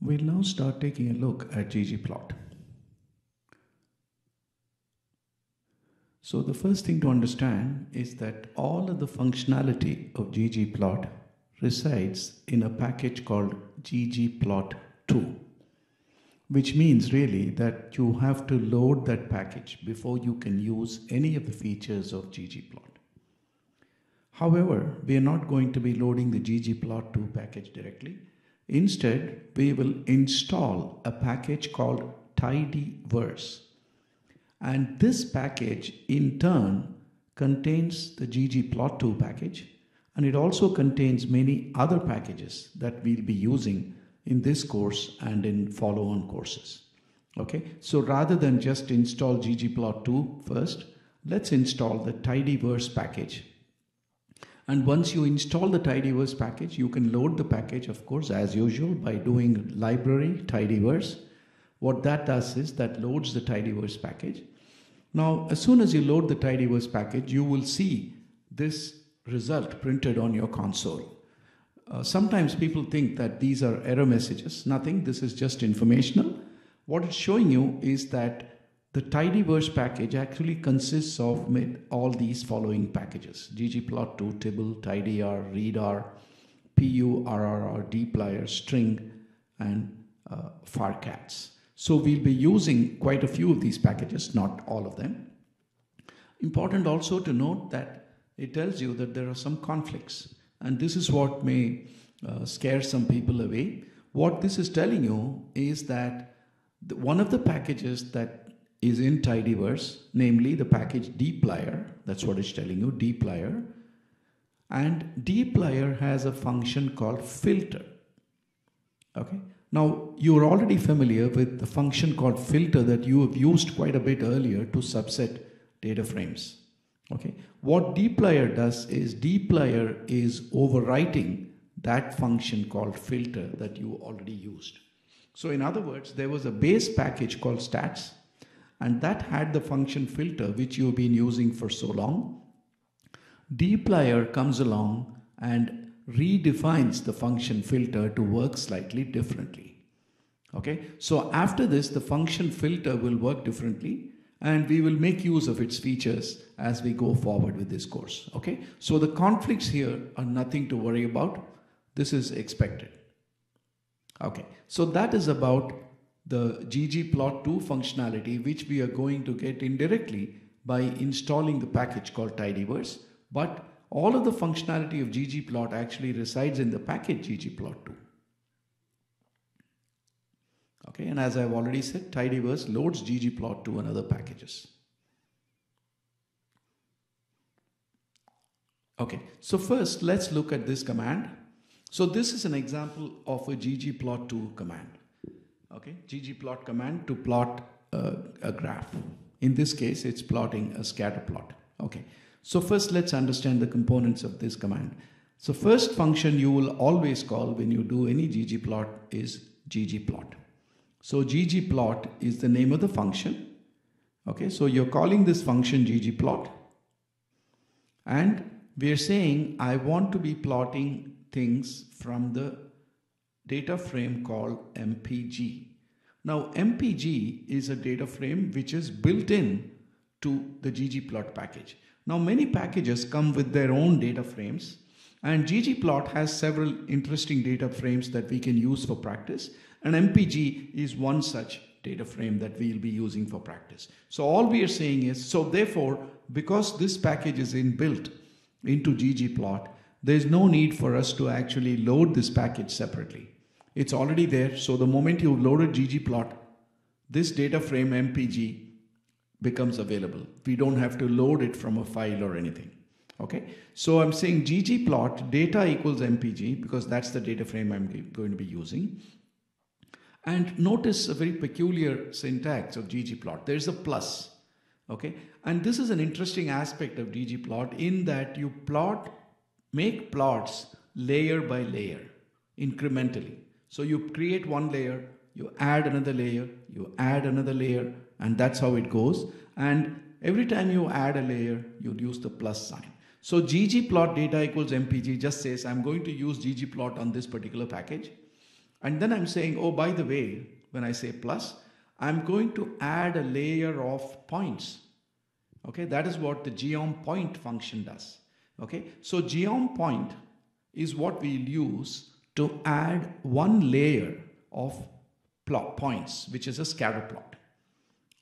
We'll now start taking a look at ggplot. So the first thing to understand is that all of the functionality of ggplot resides in a package called ggplot2 which means really that you have to load that package before you can use any of the features of ggplot. However, we are not going to be loading the ggplot2 package directly. Instead, we will install a package called tidyverse. And this package in turn contains the ggplot2 package and it also contains many other packages that we'll be using in this course and in follow-on courses. Okay, so rather than just install ggplot2 first, let's install the tidyverse package. And once you install the tidyverse package, you can load the package, of course, as usual by doing library tidyverse. What that does is that loads the tidyverse package. Now, as soon as you load the tidyverse package, you will see this result printed on your console. Uh, sometimes people think that these are error messages. Nothing, this is just informational. What it's showing you is that the tidyverse package actually consists of all these following packages ggplot2, tibble, tidyr, readr, purrr, dplyr, string, and uh, forcats. So we'll be using quite a few of these packages, not all of them. Important also to note that it tells you that there are some conflicts. And this is what may uh, scare some people away. What this is telling you is that the, one of the packages that is in tidyverse, namely the package dplyr, that's what it's telling you, dplyr. And dplyr has a function called filter. Okay. Now, you're already familiar with the function called filter that you have used quite a bit earlier to subset data frames. Okay. What dplyr does is dplyr is overwriting that function called filter that you already used. So in other words, there was a base package called stats and that had the function filter which you've been using for so long. dplyr comes along and redefines the function filter to work slightly differently. Okay, so after this, the function filter will work differently and we will make use of its features as we go forward with this course. Okay, so the conflicts here are nothing to worry about. This is expected. Okay, so that is about the ggplot2 functionality, which we are going to get indirectly by installing the package called tidyverse. But all of the functionality of ggplot actually resides in the package ggplot2. Okay, and as I've already said, tidyverse loads ggplot2 and other packages. Okay, so first let's look at this command. So this is an example of a ggplot2 command. Okay, ggplot command to plot a, a graph. In this case, it's plotting a scatter plot. Okay, so first let's understand the components of this command. So first function you will always call when you do any ggplot is ggplot. So ggplot is the name of the function. Okay, so you're calling this function ggplot and we're saying I want to be plotting things from the data frame called MPG. Now MPG is a data frame which is built in to the ggplot package. Now many packages come with their own data frames and ggplot has several interesting data frames that we can use for practice and MPG is one such data frame that we'll be using for practice. So all we are saying is, so therefore, because this package is inbuilt into ggplot, there's no need for us to actually load this package separately. It's already there. So the moment you loaded ggplot, this data frame MPG becomes available. We don't have to load it from a file or anything. Okay, so I'm saying ggplot data equals mpg because that's the data frame I'm going to be using. And notice a very peculiar syntax of ggplot. There's a plus. Okay. And this is an interesting aspect of ggplot in that you plot, make plots layer by layer, incrementally. So you create one layer, you add another layer, you add another layer, and that's how it goes. And every time you add a layer, you'd use the plus sign. So ggplot data equals mpg just says I'm going to use ggplot on this particular package And then I'm saying, oh, by the way, when I say plus, I'm going to add a layer of points. Okay, that is what the geom point function does. Okay, so geom point is what we'll use to add one layer of plot points, which is a scatter plot.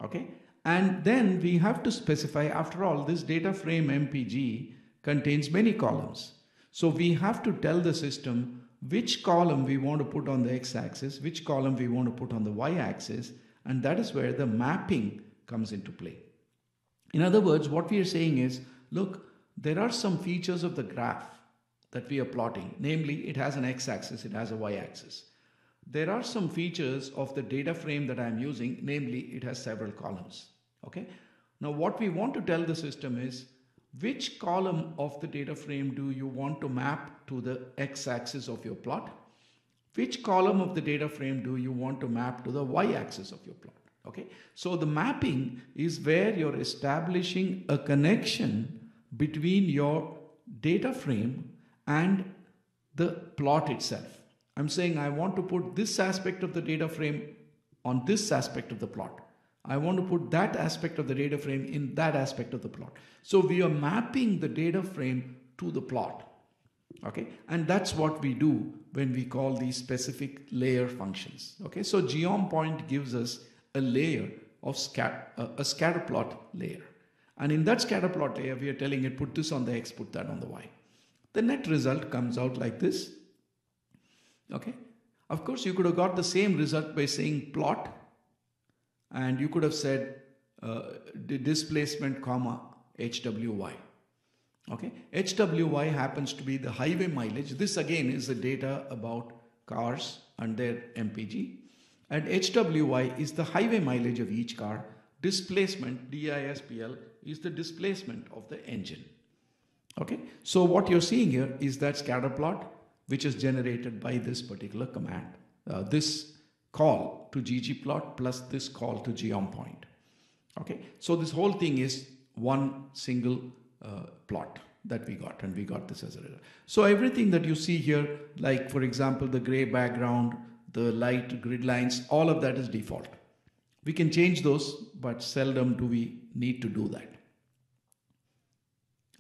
Okay, and then we have to specify, after all, this data frame MPG contains many columns. So we have to tell the system which column we want to put on the x-axis, which column we want to put on the y-axis, and that is where the mapping comes into play. In other words, what we are saying is, look, there are some features of the graph that we are plotting. Namely, it has an x-axis, it has a y-axis. There are some features of the data frame that I'm using, namely, it has several columns. Okay. Now, what we want to tell the system is, which column of the data frame do you want to map to the x-axis of your plot? Which column of the data frame do you want to map to the y-axis of your plot? Okay, so the mapping is where you're establishing a connection between your data frame and the plot itself. I'm saying I want to put this aspect of the data frame on this aspect of the plot. I want to put that aspect of the data frame in that aspect of the plot. So we are mapping the data frame to the plot. Okay, and that's what we do when we call these specific layer functions. Okay, so geom point gives us a layer of a scatter plot layer. And in that scatter plot layer, we are telling it put this on the x, put that on the y. The net result comes out like this. Okay. Of course, you could have got the same result by saying plot and you could have said uh, displacement comma HWY. Okay, HWY happens to be the highway mileage. This again is the data about cars and their MPG. And HWY is the highway mileage of each car. Displacement, DISPL, is the displacement of the engine. Okay, so what you're seeing here is that scatter plot, which is generated by this particular command. Uh, this call to ggplot plus this call to geom point. Okay, so this whole thing is one single uh, plot that we got and we got this as a result. So everything that you see here, like for example, the gray background, the light grid lines, all of that is default. We can change those, but seldom do we need to do that.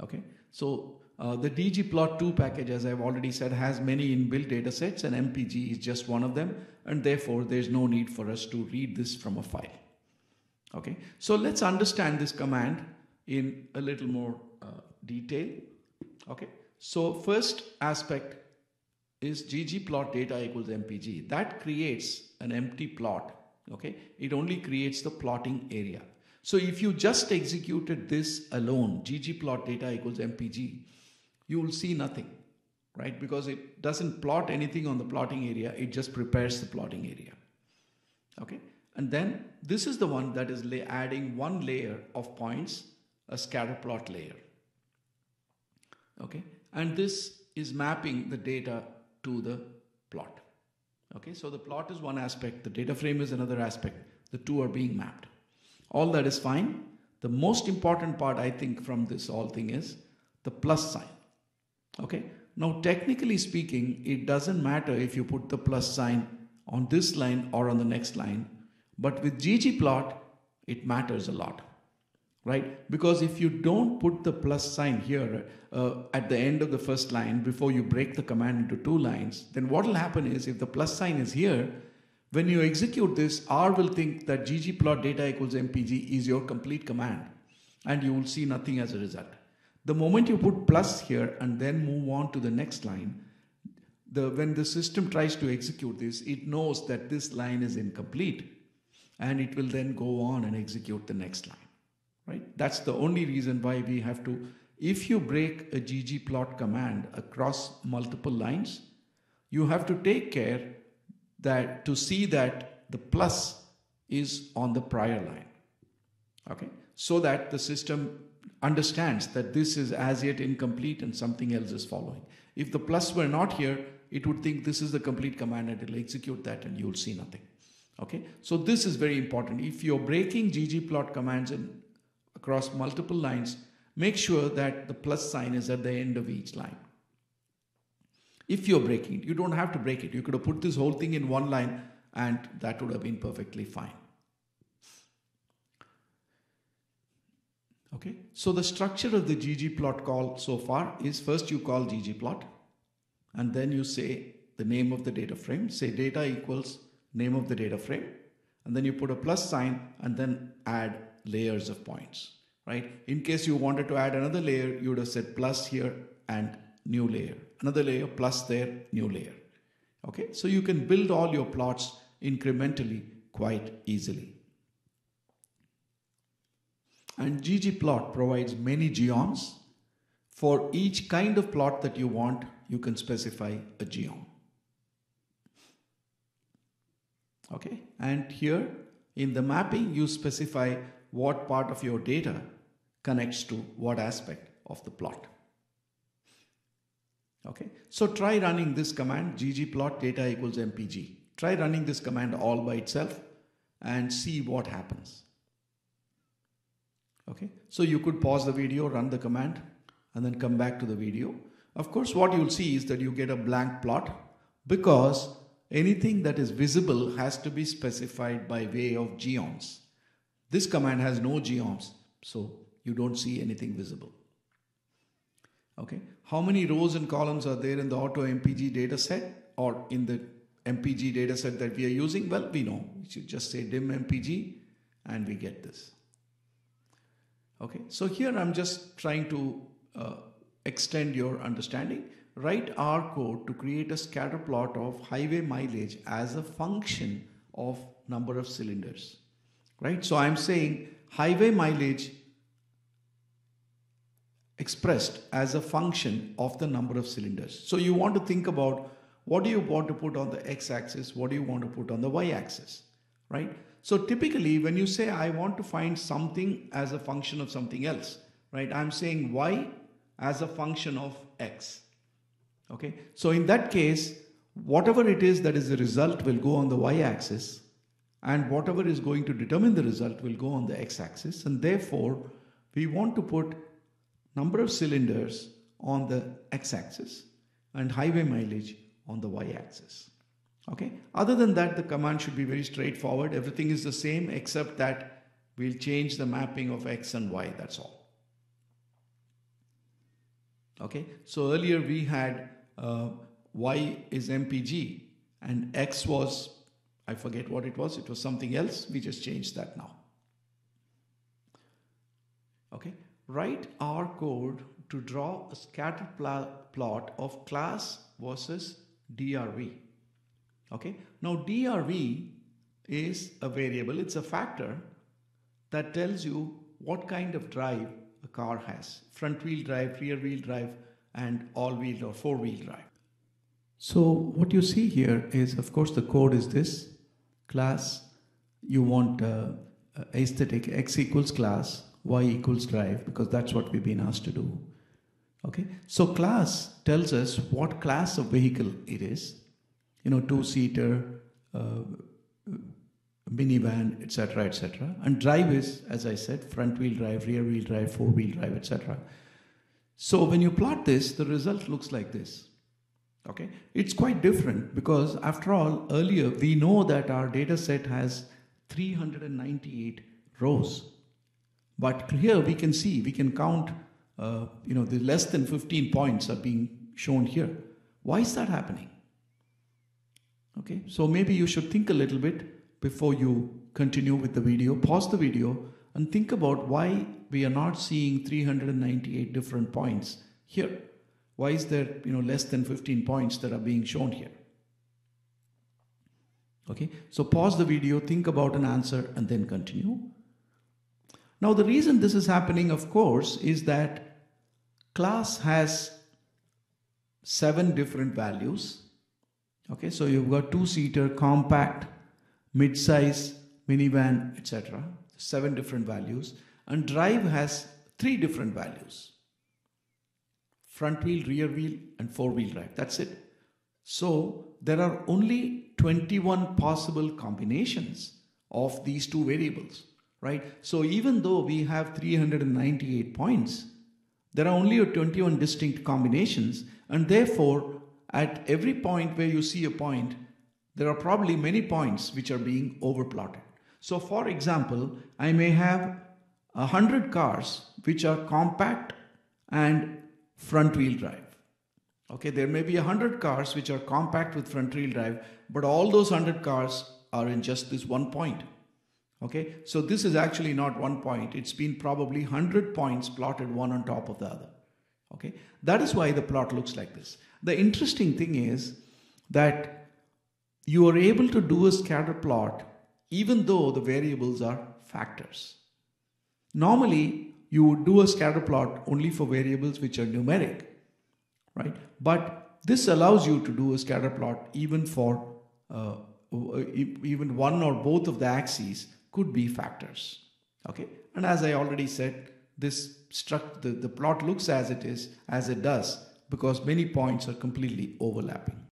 Okay, so uh, the ggplot2 package, as I've already said, has many inbuilt data sets and MPG is just one of them. And therefore, there's no need for us to read this from a file. Okay, so let's understand this command in a little more uh, detail. Okay, so first aspect is ggplot data equals mpg. That creates an empty plot. Okay, it only creates the plotting area. So if you just executed this alone, ggplot data equals mpg, you will see nothing, right? Because it doesn't plot anything on the plotting area, it just prepares the plotting area. Okay, and then this is the one that is adding one layer of points, a scatter plot layer. Okay, and this is mapping the data to the plot. Okay, so the plot is one aspect, the data frame is another aspect. The two are being mapped. All that is fine. The most important part, I think, from this whole thing is the plus sign. Okay. Now, technically speaking, it doesn't matter if you put the plus sign on this line or on the next line. But with ggplot, it matters a lot, right? Because if you don't put the plus sign here uh, at the end of the first line before you break the command into two lines, then what will happen is if the plus sign is here, when you execute this, R will think that ggplot data equals mpg is your complete command and you will see nothing as a result. The moment you put plus here and then move on to the next line, the, when the system tries to execute this, it knows that this line is incomplete and it will then go on and execute the next line. Right? That's the only reason why we have to, if you break a ggplot command across multiple lines, you have to take care that to see that the plus is on the prior line. Okay, so that the system understands that this is as yet incomplete and something else is following. If the plus were not here, it would think this is the complete command and it'll execute that and you'll see nothing. Okay, so this is very important. If you're breaking ggplot commands in, across multiple lines, make sure that the plus sign is at the end of each line. If you're breaking it, you don't have to break it. You could have put this whole thing in one line and that would have been perfectly fine. Okay, so the structure of the ggplot call so far is first you call ggplot and then you say the name of the data frame, say data equals name of the data frame, and then you put a plus sign and then add layers of points, right? In case you wanted to add another layer, you would have said plus here and new layer, another layer plus there, new layer. Okay, so you can build all your plots incrementally quite easily. And ggplot provides many geoms. For each kind of plot that you want, you can specify a geom. Okay, and here in the mapping, you specify what part of your data connects to what aspect of the plot. Okay, so try running this command ggplot data equals mpg. Try running this command all by itself and see what happens. Okay, so you could pause the video, run the command, and then come back to the video. Of course, what you'll see is that you get a blank plot because anything that is visible has to be specified by way of geoms. This command has no geoms, so you don't see anything visible. Okay, how many rows and columns are there in the auto MPG data set or in the MPG data set that we are using? Well, we know. We should just say dim MPG and we get this. Okay, so here I'm just trying to uh, extend your understanding. Write R code to create a scatter plot of highway mileage as a function of number of cylinders. Right, so I'm saying highway mileage expressed as a function of the number of cylinders. So you want to think about what do you want to put on the x-axis, what do you want to put on the y-axis, right? So typically when you say I want to find something as a function of something else, right? I'm saying y as a function of x. Okay, so in that case, whatever it is that is the result will go on the y-axis and whatever is going to determine the result will go on the x-axis and therefore we want to put number of cylinders on the x-axis and highway mileage on the y-axis. Okay. Other than that, the command should be very straightforward. Everything is the same except that we'll change the mapping of x and y. That's all. Okay. So earlier we had uh, y is mpg and x was, I forget what it was. It was something else. We just changed that now. Okay. Write R code to draw a scatter plot of class versus DRV. Okay, now DRV is a variable, it's a factor that tells you what kind of drive a car has front wheel drive, rear wheel drive, and all wheel or four wheel drive. So, what you see here is, of course, the code is this class. You want uh, aesthetic x equals class, y equals drive, because that's what we've been asked to do. Okay, so class tells us what class of vehicle it is you know, two-seater, uh, minivan, etc., etc. And drive is, as I said, front-wheel drive, rear-wheel drive, four-wheel drive, etc. So when you plot this, the result looks like this. Okay, it's quite different because after all, earlier we know that our data set has 398 rows, but here we can see we can count. Uh, you know, the less than 15 points are being shown here. Why is that happening? Okay, so maybe you should think a little bit before you continue with the video. Pause the video and think about why we are not seeing 398 different points here. Why is there, you know, less than 15 points that are being shown here? Okay, so pause the video, think about an answer, and then continue. Now, the reason this is happening, of course, is that class has seven different values Okay, so you've got two-seater, compact, mid-size, minivan, etc. Seven different values. And drive has three different values. Front wheel, rear wheel, and four-wheel drive. That's it. So there are only 21 possible combinations of these two variables, right? So even though we have 398 points, there are only 21 distinct combinations and therefore at every point where you see a point, there are probably many points which are being overplotted. So for example, I may have a hundred cars which are compact and front wheel drive. Okay, there may be a hundred cars which are compact with front wheel drive, but all those hundred cars are in just this one point. Okay, so this is actually not one point. It's been probably 100 points plotted one on top of the other. Okay, that is why the plot looks like this. The interesting thing is that you are able to do a scatter plot even though the variables are factors. Normally, you would do a scatter plot only for variables which are numeric, right? But this allows you to do a scatter plot even for uh, even one or both of the axes could be factors. Okay, and as I already said, this struct the, the plot looks as it is, as it does, because many points are completely overlapping.